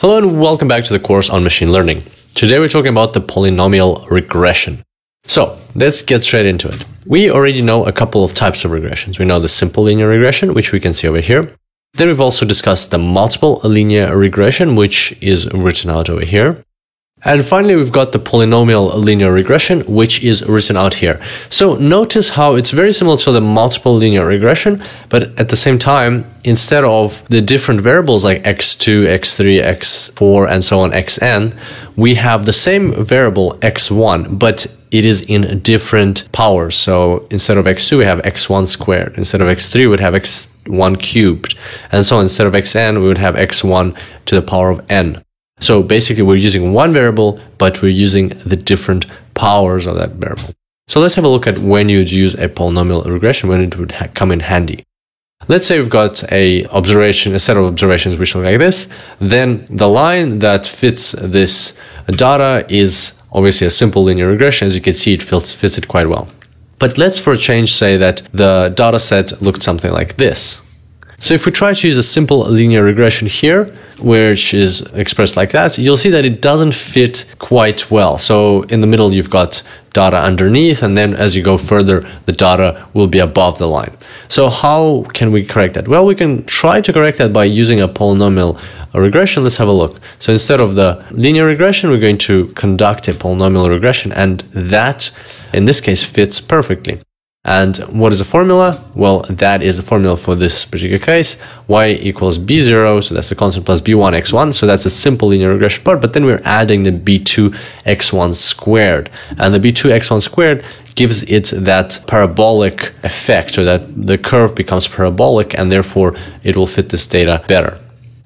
Hello and welcome back to the course on machine learning. Today we're talking about the polynomial regression. So let's get straight into it. We already know a couple of types of regressions. We know the simple linear regression, which we can see over here. Then we've also discussed the multiple linear regression, which is written out over here. And finally, we've got the polynomial linear regression, which is written out here. So notice how it's very similar to the multiple linear regression, but at the same time, instead of the different variables like x2, x3, x4, and so on, xn, we have the same variable x1, but it is in different powers. So instead of x2, we have x1 squared. Instead of x3, we would have x1 cubed. And so instead of xn, we would have x1 to the power of n. So basically we're using one variable, but we're using the different powers of that variable. So let's have a look at when you'd use a polynomial regression, when it would come in handy. Let's say we've got a observation, a set of observations which look like this. Then the line that fits this data is obviously a simple linear regression. As you can see, it fits, fits it quite well. But let's for a change say that the data set looked something like this. So if we try to use a simple linear regression here, which is expressed like that, you'll see that it doesn't fit quite well. So in the middle, you've got data underneath, and then as you go further, the data will be above the line. So how can we correct that? Well, we can try to correct that by using a polynomial regression. Let's have a look. So instead of the linear regression, we're going to conduct a polynomial regression, and that, in this case, fits perfectly. And what is the formula? Well, that is the formula for this particular case. y equals b0, so that's the constant plus b1 x1. So that's a simple linear regression part, but then we're adding the b2 x1 squared. And the b2 x1 squared gives it that parabolic effect, so that the curve becomes parabolic, and therefore it will fit this data better.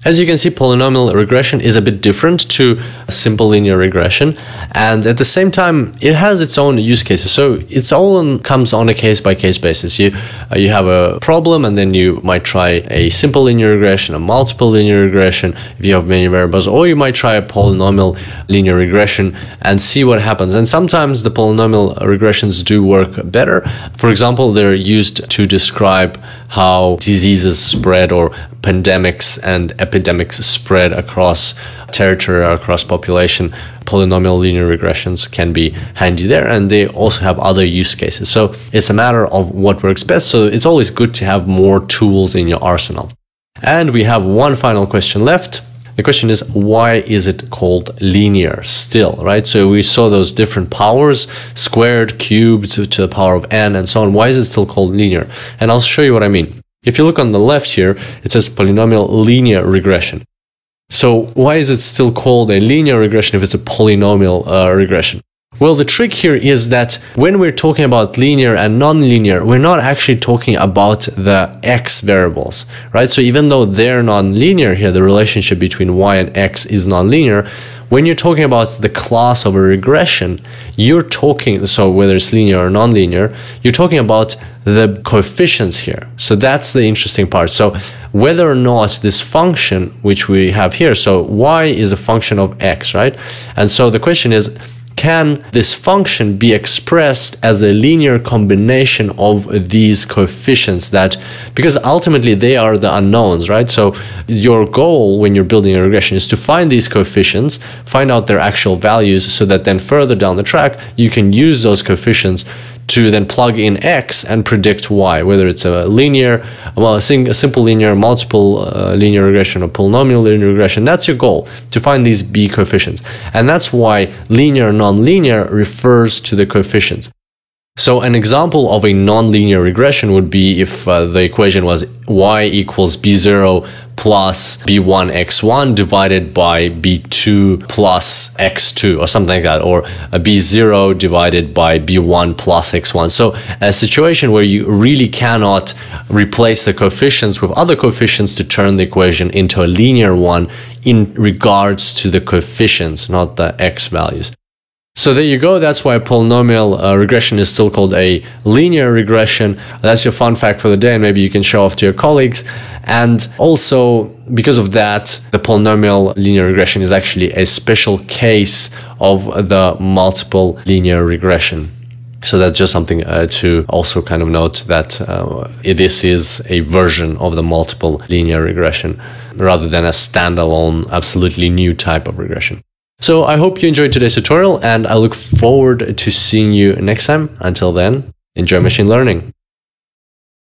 As you can see, polynomial regression is a bit different to simple linear regression. And at the same time, it has its own use cases. So it's all comes on a case by case basis. You, uh, you have a problem and then you might try a simple linear regression, a multiple linear regression if you have many variables, or you might try a polynomial linear regression and see what happens. And sometimes the polynomial regressions do work better. For example, they're used to describe how diseases spread or pandemics and epidemics spread across territory or across population, polynomial linear regressions can be handy there. And they also have other use cases. So it's a matter of what works best. So it's always good to have more tools in your arsenal. And we have one final question left. The question is, why is it called linear still, right? So we saw those different powers, squared, cubed to the power of n, and so on. Why is it still called linear? And I'll show you what I mean. If you look on the left here, it says polynomial linear regression. So why is it still called a linear regression if it's a polynomial uh, regression? Well, the trick here is that when we're talking about linear and nonlinear, we're not actually talking about the x variables, right? So even though they're nonlinear here, the relationship between y and x is nonlinear, when you're talking about the class of a regression, you're talking, so whether it's linear or nonlinear, you're talking about the coefficients here. So that's the interesting part. So whether or not this function, which we have here, so y is a function of x, right? And so the question is, can this function be expressed as a linear combination of these coefficients that because ultimately they are the unknowns right? So your goal when you're building a regression is to find these coefficients find out their actual values so that then further down the track you can use those coefficients to then plug in x and predict y, whether it's a linear, well, a, a simple linear, multiple uh, linear regression, or polynomial linear regression. That's your goal to find these b coefficients, and that's why linear nonlinear refers to the coefficients. So an example of a nonlinear regression would be if uh, the equation was y equals b0 plus b1 x1 divided by b2 plus x2 or something like that or a b0 divided by b1 plus x1 so a situation where you really cannot replace the coefficients with other coefficients to turn the equation into a linear one in regards to the coefficients not the x values so there you go. That's why polynomial uh, regression is still called a linear regression. That's your fun fact for the day, and maybe you can show off to your colleagues. And also, because of that, the polynomial linear regression is actually a special case of the multiple linear regression. So that's just something uh, to also kind of note that uh, this is a version of the multiple linear regression rather than a standalone, absolutely new type of regression. So I hope you enjoyed today's tutorial and I look forward to seeing you next time. Until then, enjoy machine learning.